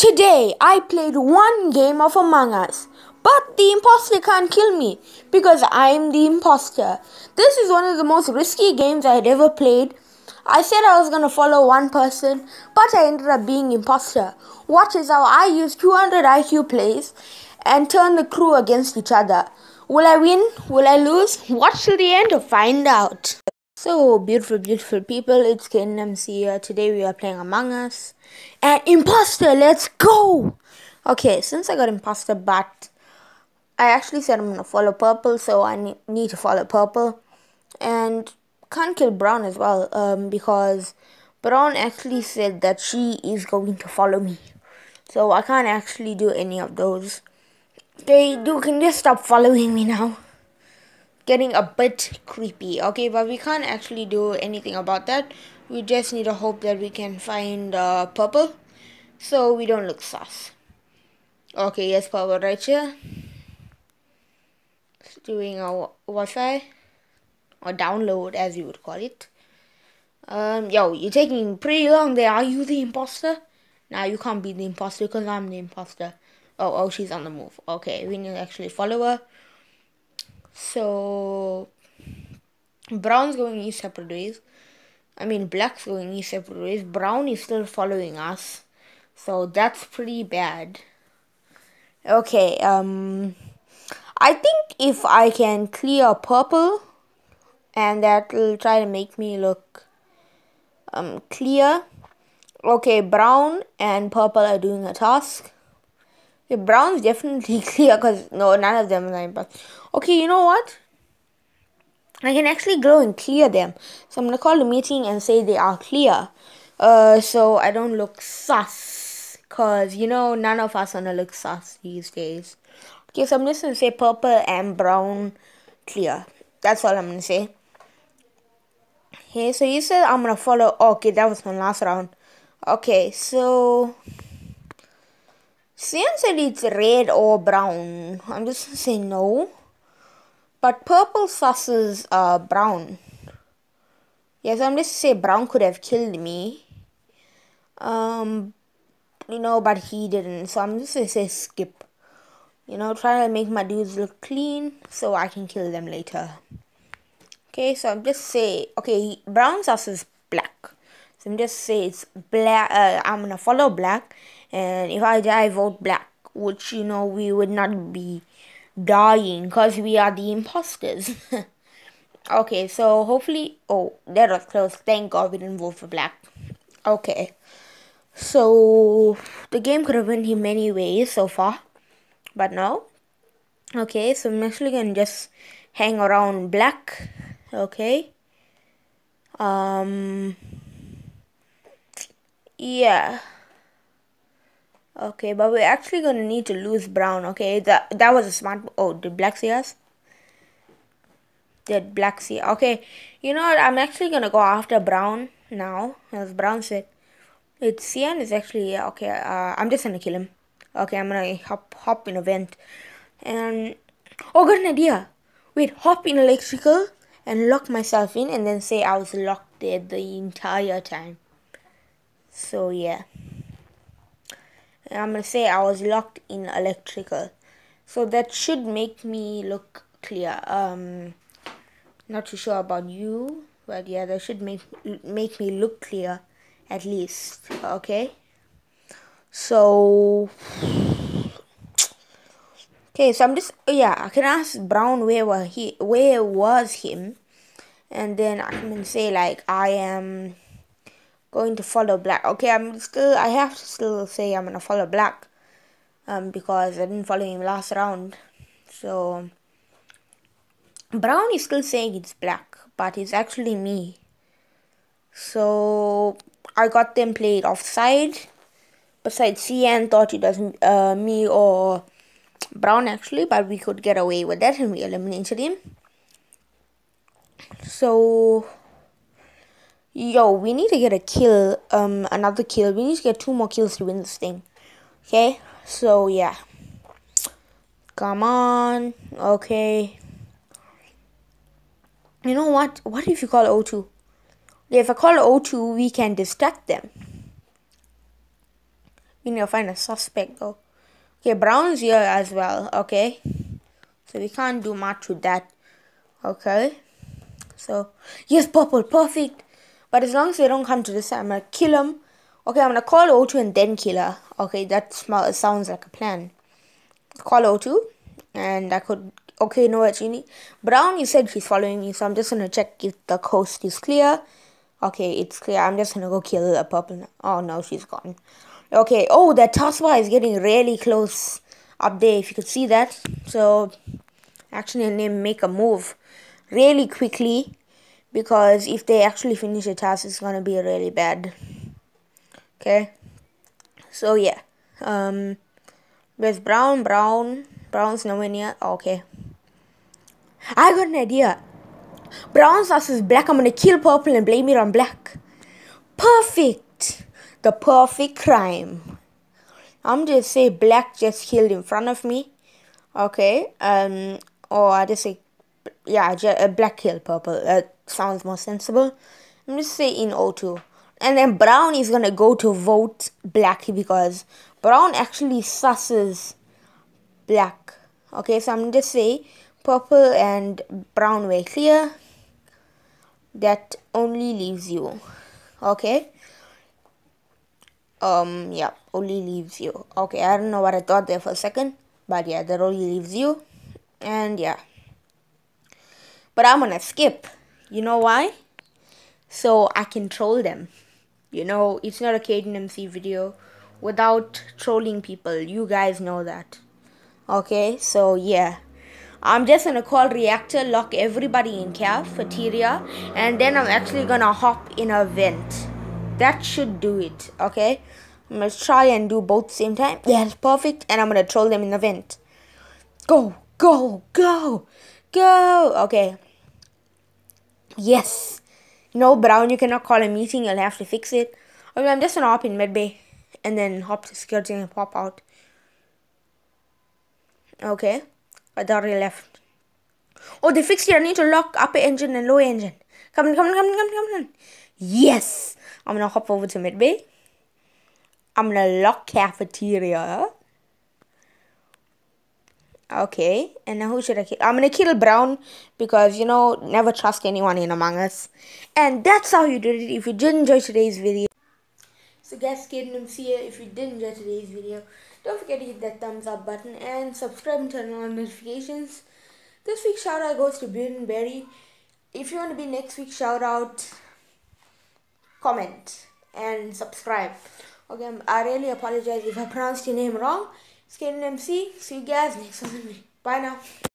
Today I played one game of Among Us, but the imposter can't kill me because I'm the imposter. This is one of the most risky games I had ever played. I said I was gonna follow one person, but I ended up being imposter. Watch is how I use 200 IQ plays and turn the crew against each other. Will I win? Will I lose? Watch till the end to find out. So, beautiful, beautiful people, it's Kaden MC here. Today we are playing Among Us. And Imposter, let's go! Okay, since I got Imposter, but I actually said I'm gonna follow Purple, so I need to follow Purple. And can't kill Brown as well, um, because Brown actually said that she is going to follow me. So I can't actually do any of those. They do can just stop following me now getting a bit creepy okay? But we can't actually do anything about that. We just need to hope that we can find uh, purple so we don't look sus. Okay yes purple right here. It's doing a Wi-Fi. Or download as you would call it. Um yo you're taking pretty long there. Are you the imposter? Now you can't be the imposter because I'm the imposter. Oh oh she's on the move. Okay we need to actually follow her so brown's going east separate ways. I mean black's going east separate ways. Brown is still following us. So that's pretty bad. Okay, um I think if I can clear purple and that will try to make me look um clear. Okay, brown and purple are doing a task. Okay, brown's definitely clear because no, none of them are but Okay, you know what? I can actually go and clear them. So I'm gonna call the meeting and say they are clear. Uh, so I don't look sus. Cause you know none of us wanna look sus these days. Okay, so I'm just gonna say purple and brown clear. That's all I'm gonna say. Okay, so you said I'm gonna follow. okay, that was my last round. Okay, so Sam said it's red or brown. I'm just gonna say no. But purple susses are brown. Yes, I'm just say brown could have killed me. Um you know, but he didn't. So I'm just gonna say skip. You know, try to make my dudes look clean so I can kill them later. Okay, so I'm just say okay, brown sus is black. So I'm just say it's black. Uh, I'm gonna follow black and if I die, vote black, which you know we would not be dying because we are the imposters. okay, so hopefully, oh, that was close. Thank God we didn't vote for black. Okay, so the game could have went in many ways so far, but no. Okay, so I'm actually gonna just hang around black. Okay. Um. Yeah. Okay, but we're actually gonna need to lose brown. Okay, that that was a smart. Oh, did black see us? Did black see? Okay, you know what? I'm actually gonna go after brown now. As brown said, it's Cyan is actually okay. Uh, I'm just gonna kill him. Okay, I'm gonna hop hop in a vent, and oh, got an idea. Wait, hop in electrical and lock myself in, and then say I was locked there the entire time. So yeah. I'm gonna say I was locked in electrical. So that should make me look clear. Um not too sure about you but yeah that should make make me look clear at least okay? So okay so I'm just oh yeah I can ask Brown where was he where was him? And then I can say like I am going to follow black. Okay, I'm still, I have to still say I'm going to follow black. Um, because I didn't follow him last round. So, brown is still saying it's black, but it's actually me. So, I got them played offside. Besides, Cyan thought it was uh, me or Brown actually, but we could get away with that and we eliminated him. So, Yo, we need to get a kill, um, another kill. We need to get two more kills to win this thing. Okay, so yeah. Come on, okay. You know what? What if you call O2? If I call O2, we can distract them. We need to find a suspect though. Okay, brown's here as well, okay? So we can't do much with that. Okay. So, yes, purple, perfect. But as long as they don't come to this side, I'm gonna kill them. Okay, I'm gonna call O2 and then kill her. Okay, that sounds like a plan. Call O2, and I could. Okay, no, actually, Brown, you said she's following me, so I'm just gonna check if the coast is clear. Okay, it's clear. I'm just gonna go kill the purple. Oh no, she's gone. Okay, oh, that taskbar is getting really close up there, if you could see that. So, actually, I need make a move really quickly because if they actually finish the task, it's gonna be really bad. Okay, so yeah, um, there's brown, brown, brown's nowhere near. okay, I got an idea. Brown sauce is black. I'm gonna kill purple and blame it on black. Perfect. The perfect crime. I'm just say black just killed in front of me. Okay. Um. Or I just say yeah, a black kill purple. That sounds more sensible. I'm just say in O2. And then brown is gonna go to vote black because brown actually susses black. Okay, so I'm just say purple and brown were clear. That only leaves you. Okay. Um, yeah, only leaves you. Okay, I don't know what I thought there for a second. But yeah, that only leaves you. And yeah. But I'm gonna skip. You know why? So I can troll them. You know, it's not a Kaden MC video without trolling people. You guys know that. Okay, so yeah. I'm just gonna call reactor, lock everybody in cafeteria, and then I'm actually gonna hop in a vent. That should do it, okay? I'm gonna try and do both same time. That's perfect, and I'm gonna troll them in the vent. Go, go, go, go. Okay. Yes. No, Brown, you cannot call a meeting. You'll have to fix it. Okay, I'm just gonna hop in medbay and then hop to security and pop out. Okay. I thought he left. Oh, they fixed it. I need to lock upper engine and lower engine. Come on, come on, come on, come on, come on. Yes. I'm gonna hop over to medbay. I'm gonna lock cafeteria. Okay, and now who should I kill? I'm gonna kill Brown because you know never trust anyone in Among Us, and that's how you did it. If you did enjoy today's video, so guys, MC here. If you did enjoy today's video, don't forget to hit that thumbs up button and subscribe and turn on notifications. This week's shout out goes to Bill Berry. If you want to be next week's shout out, comment and subscribe. Okay, I really apologize if I pronounced your name wrong. Skating MC. See you guys next time. Bye now.